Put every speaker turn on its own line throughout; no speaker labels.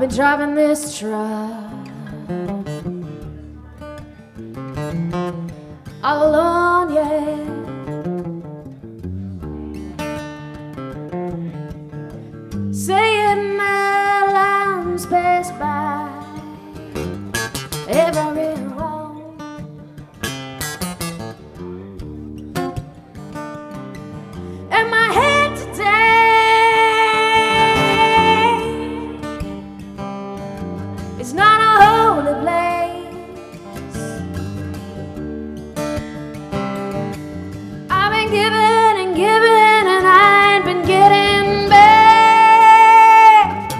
I've been driving this truck all alone, yeah. giving and giving, and I ain't been getting back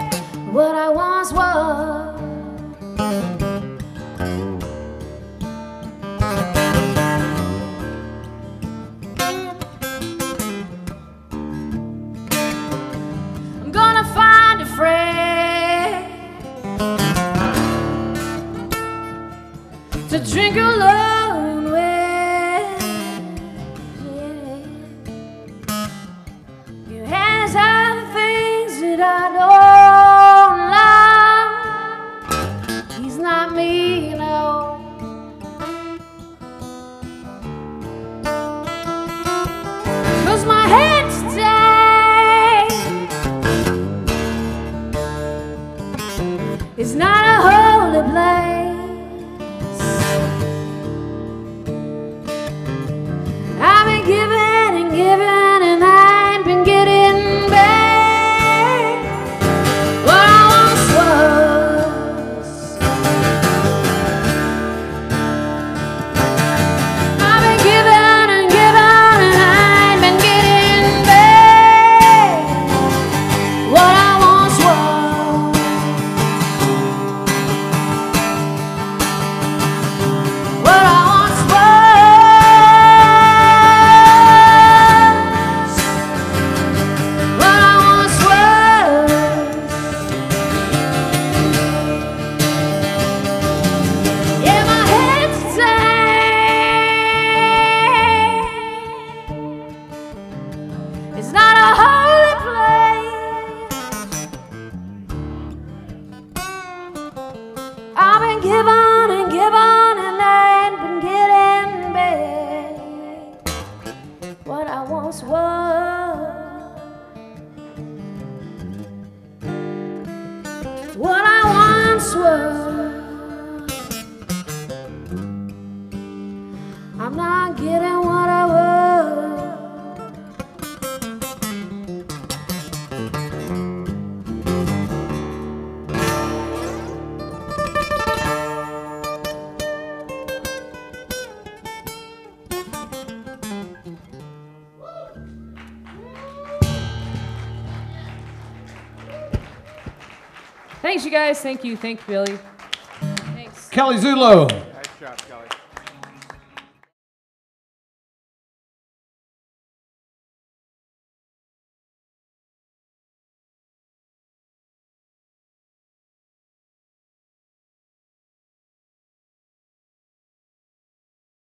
what I once was. I'm gonna find a friend to drink your love. It's not a I'm not getting one.
Thanks, you guys. Thank you. Thank you, Billy. Thanks.
Kelly Zullo.